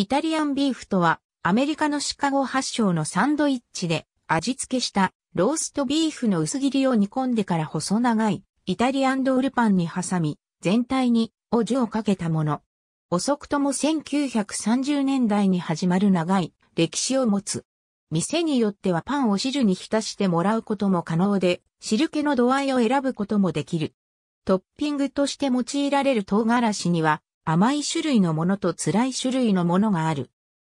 イタリアンビーフとは、アメリカのシカゴ発祥のサンドイッチで味付けしたローストビーフの薄切りを煮込んでから細長いイタリアンドールパンに挟み、全体におじをかけたもの。遅くとも1930年代に始まる長い歴史を持つ。店によってはパンを汁に浸してもらうことも可能で、汁気の度合いを選ぶこともできる。トッピングとして用いられる唐辛子には甘い種類のものと辛い種類のものがある。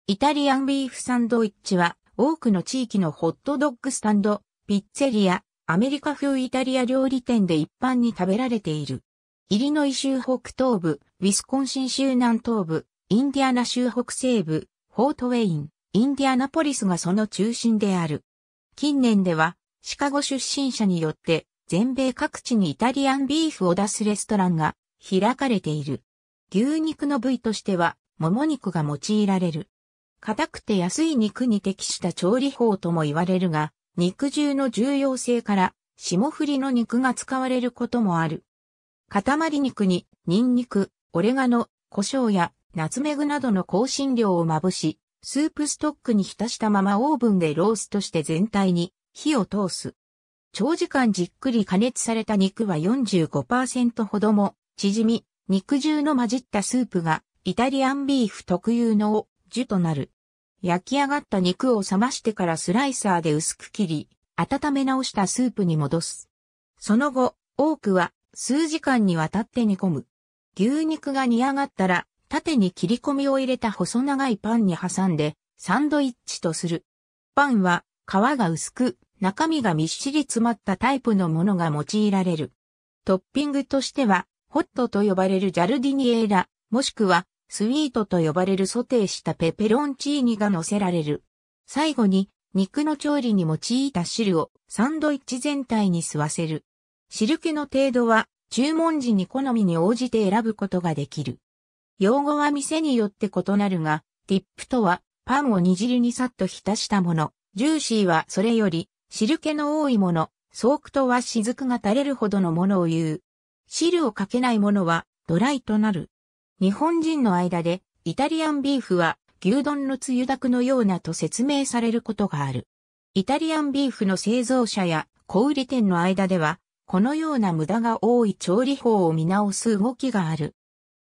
イタリアンビーフサンドイッチは多くの地域のホットドッグスタンド、ピッツェリア、アメリカ風イタリア料理店で一般に食べられている。イリノイ州北東部、ウィスコンシン州南東部、インディアナ州北西部、フォートウェイン、インディアナポリスがその中心である。近年では、シカゴ出身者によって、全米各地にイタリアンビーフを出すレストランが開かれている。牛肉の部位としては、もも肉が用いられる。硬くて安い肉に適した調理法とも言われるが、肉汁の重要性から、霜降りの肉が使われることもある。塊肉に、ニンニク、オレガノ、胡椒や、ナツメグなどの香辛料をまぶし、スープストックに浸したままオーブンでローストして全体に火を通す。長時間じっくり加熱された肉は45%ほども縮み、肉汁の混じったスープがイタリアンビーフ特有の樹となる。焼き上がった肉を冷ましてからスライサーで薄く切り、温め直したスープに戻す。その後、多くは数時間にわたって煮込む。牛肉が煮上がったら、縦に切り込みを入れた細長いパンに挟んで、サンドイッチとする。パンは、皮が薄く、中身がみっしり詰まったタイプのものが用いられる。トッピングとしては、ホットと呼ばれるジャルディニエーラ、もしくは、スイートと呼ばれるソテーしたペペロンチーニが乗せられる。最後に、肉の調理に用いた汁をサンドイッチ全体に吸わせる。汁気の程度は、注文時に好みに応じて選ぶことができる。用語は店によって異なるが、ディップとは、パンを煮汁にさっと浸したもの、ジューシーはそれより、汁気の多いもの、ソークとは雫が垂れるほどのものを言う。汁をかけないものはドライとなる。日本人の間でイタリアンビーフは牛丼のつゆだくのようなと説明されることがある。イタリアンビーフの製造者や小売店の間ではこのような無駄が多い調理法を見直す動きがある。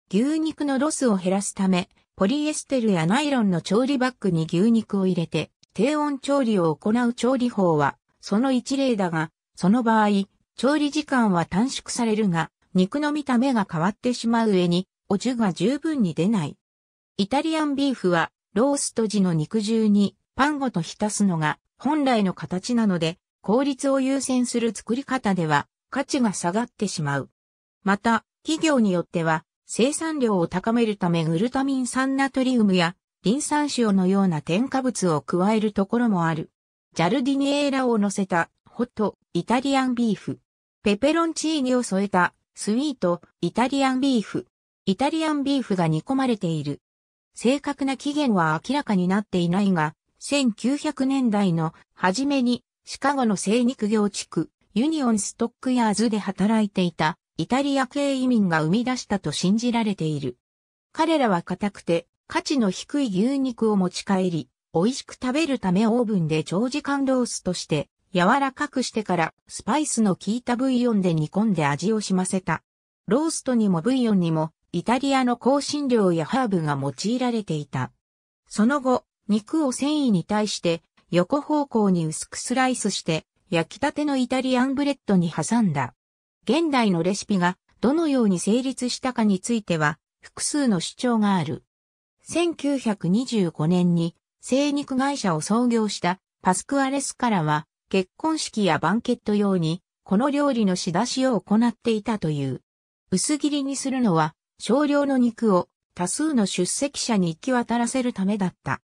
牛肉のロスを減らすため、ポリエステルやナイロンの調理バッグに牛肉を入れて低温調理を行う調理法はその一例だが、その場合、調理時間は短縮されるが、肉の見た目が変わってしまう上に、おじゅが十分に出ない。イタリアンビーフは、ロースト時の肉汁にパンごと浸すのが本来の形なので、効率を優先する作り方では価値が下がってしまう。また、企業によっては生産量を高めるためグルタミン酸ナトリウムやリン酸塩のような添加物を加えるところもある。ジャルディニエーラを乗せたホットイタリアンビーフ。ペペロンチーニを添えたスイートイタリアンビーフ。イタリアンビーフが煮込まれている。正確な期限は明らかになっていないが、1900年代の初めにシカゴの精肉業地区ユニオンストックヤーズで働いていたイタリア系移民が生み出したと信じられている。彼らは硬くて価値の低い牛肉を持ち帰り、美味しく食べるためオーブンで長時間ローストして柔らかくしてからスパイスの効いたブイヨンで煮込んで味をしませた。ローストにもブイヨンにもイタリアの香辛料やハーブが用いられていた。その後、肉を繊維に対して横方向に薄くスライスして焼きたてのイタリアンブレッドに挟んだ。現代のレシピがどのように成立したかについては複数の主張がある。1925年に精肉会社を創業したパスクアレスからは結婚式やバンケット用に、この料理の仕出しを行っていたという。薄切りにするのは、少量の肉を多数の出席者に行き渡らせるためだった。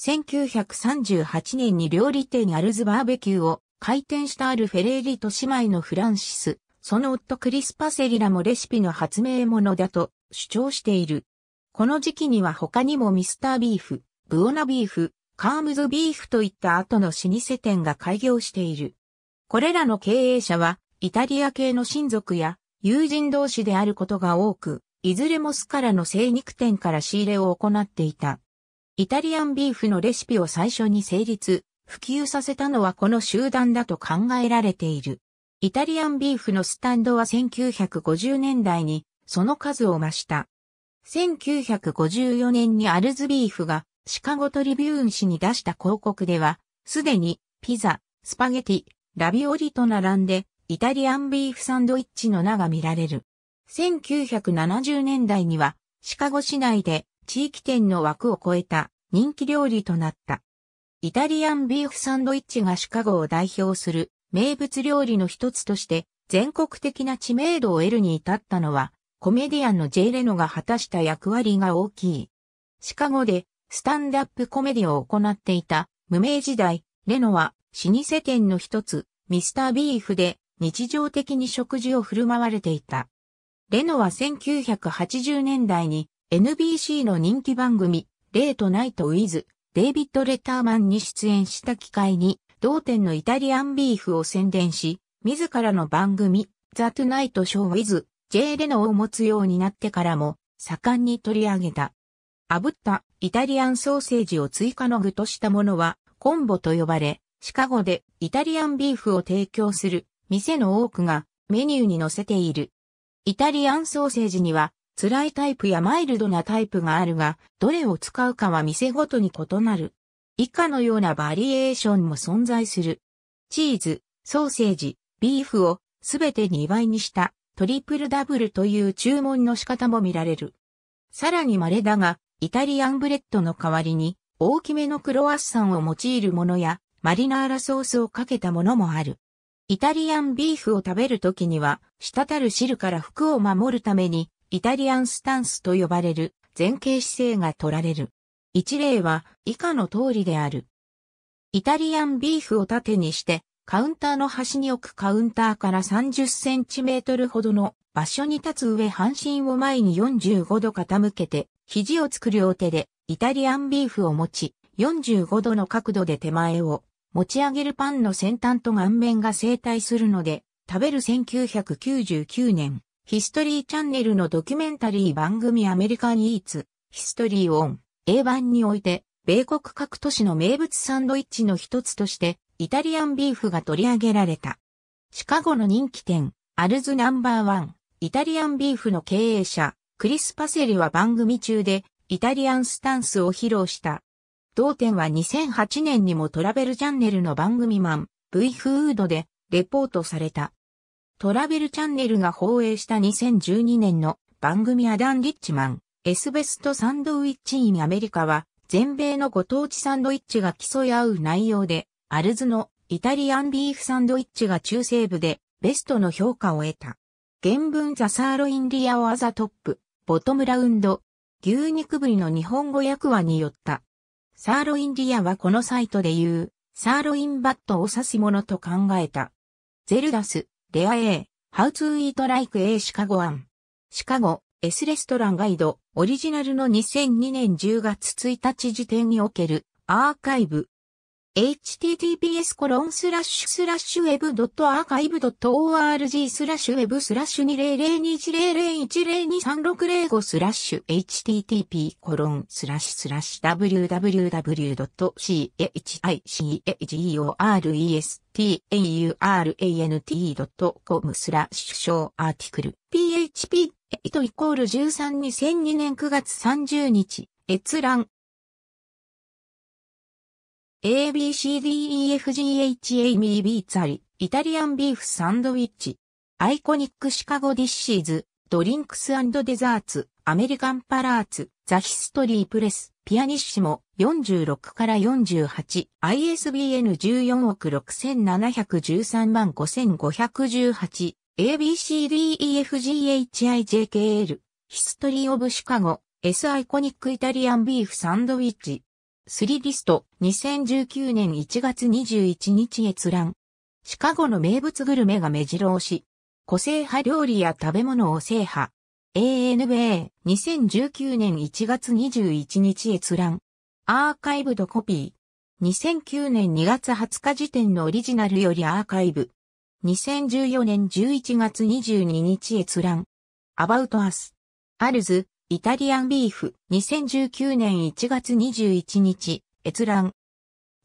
1938年に料理店アルズバーベキューを開店したあるフェレーリと姉妹のフランシス、その夫クリスパセリラもレシピの発明者だと主張している。この時期には他にもミスタービーフ、ブオナビーフ、カームズビーフといった後の老舗店が開業している。これらの経営者は、イタリア系の親族や友人同士であることが多く、いずれもスカラの精肉店から仕入れを行っていた。イタリアンビーフのレシピを最初に成立、普及させたのはこの集団だと考えられている。イタリアンビーフのスタンドは1950年代にその数を増した。1954年にアルズビーフがシカゴトリビューン紙に出した広告では、すでにピザ、スパゲティ、ラビオリと並んでイタリアンビーフサンドイッチの名が見られる。1970年代にはシカゴ市内で地域店の枠を超えた人気料理となった。イタリアンビーフサンドイッチがシカゴを代表する名物料理の一つとして全国的な知名度を得るに至ったのは、コメディアンのジェイ・レノが果たした役割が大きい。シカゴでスタンダップコメディを行っていた無名時代、レノは老舗店の一つ、ミスタービーフで日常的に食事を振る舞われていた。レノは1980年代に NBC の人気番組、レートナイトウィズ、デイビッド・レターマンに出演した機会に同店のイタリアンビーフを宣伝し、自らの番組、ザ・トゥナイト・ショー・ウィズ、ジェイ・レノを持つようになってからも、盛んに取り上げた。炙ったイタリアンソーセージを追加の具としたものは、コンボと呼ばれ、シカゴでイタリアンビーフを提供する店の多くがメニューに載せている。イタリアンソーセージには辛いタイプやマイルドなタイプがあるが、どれを使うかは店ごとに異なる。以下のようなバリエーションも存在する。チーズ、ソーセージ、ビーフをすべて2倍にしたトリプルダブルという注文の仕方も見られる。さらに稀だが、イタリアンブレッドの代わりに大きめのクロワッサンを用いるものやマリナーラソースをかけたものもある。イタリアンビーフを食べるときには、滴る汁から服を守るために、イタリアンスタンスと呼ばれる前傾姿勢が取られる。一例は以下の通りである。イタリアンビーフを縦にして、カウンターの端に置くカウンターから30センチメートルほどの場所に立つ上半身を前に45度傾けて、肘を作る両手でイタリアンビーフを持ち、45度の角度で手前を持ち上げるパンの先端と顔面が整体するので、食べる1999年、ヒストリーチャンネルのドキュメンタリー番組アメリカンイーツ、ヒストリーオン、A 版において、米国各都市の名物サンドイッチの一つとして、イタリアンビーフが取り上げられた。シカゴの人気店、アルズナンバーワン、イタリアンビーフの経営者、クリス・パセリは番組中で、イタリアンスタンスを披露した。同店は2008年にもトラベルチャンネルの番組マン、V フードでレポートされた。トラベルチャンネルが放映した2012年の番組アダン・リッチマン、エスベストサンドウィッチインアメリカは、全米のご当地サンドイッチが競い合う内容で、アルズのイタリアンビーフサンドイッチが中西部でベストの評価を得た。原文 the sirloin rear or the top, bottom round、牛肉部位の日本語訳話によった。 sirloin rear はこのサイトで言う、サーロインバットを指すものと考えた。 Zeldes、Leah A、How to Eat Like a Chicagoan。 Chicago's Restaurant Guide、オリジナルの2002年10月1日時点におけるアーカイブ。Https コロンスラッシュスラッシュウェブドットアーカイブドット org スラッシュウェブスラッシュ20021001365スラッシュ http コロンスラッシュスラッシュ www.chichigorest.auranT.com スラッシュショーアーティクル php 8イコール13 2002年9月30日閲覧 ABCDEFGHAMEB ツァリ、イタリアンビーフサンドウィッチ、アイコニックシカゴディッシーズ、ドリンクスデザーツ、アメリカンパラーツ、ザヒストリープレス、ピアニッシモ、46から48、ISBN 14億6713万5518、ABCDEFGHIJKL、ヒストリーオブシカゴ、S アイコニックイタリアンビーフサンドウィッチ、スリリスト、2019年1月21日閲覧。シカゴの名物グルメが目白押し。個性派料理や食べ物を制覇。ANBA、2019年1月21日閲覧。 Archived copy。2009年2月20日時点のオリジナルよりアーカイブ。2014年11月22日閲覧。 About Us。 Al's、イタリアンビーフ、2019年1月21日、閲覧。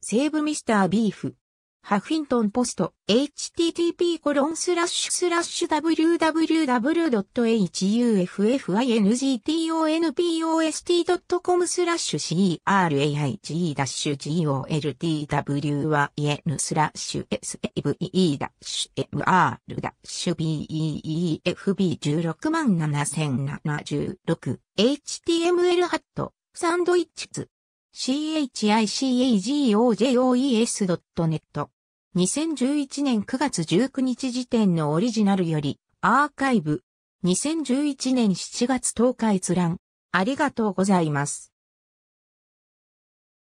西部ミスタービーフ。ハフィントンポスト、http コロンスラッシュスラッシュ www.hufintonpost.com スラッシュ craig-goltwyn スラッシュ save-mr-beef-b167076 html ハットサンドイッチツ chicagojoes.net 2011年9月19日時点のオリジナルよりアーカイブ。2011年7月10日閲覧。ありがとうございます。